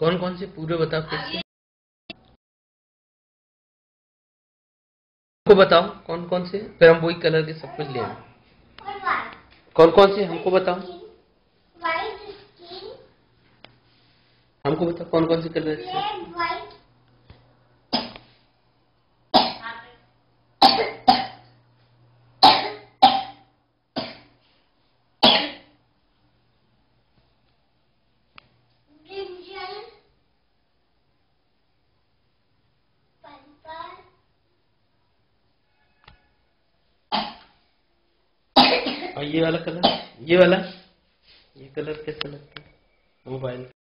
कौन कौन से पूरे बताओ हमको बताओ कौन कौन से? फिर हम वही कलर के सब कुछ ले कौन कौन से? हमको बताओ। हमको बताओ कौन कौन से कलर और ये वाला कलर ये वाला? ये कलर कैसा लगता है? मोबाइल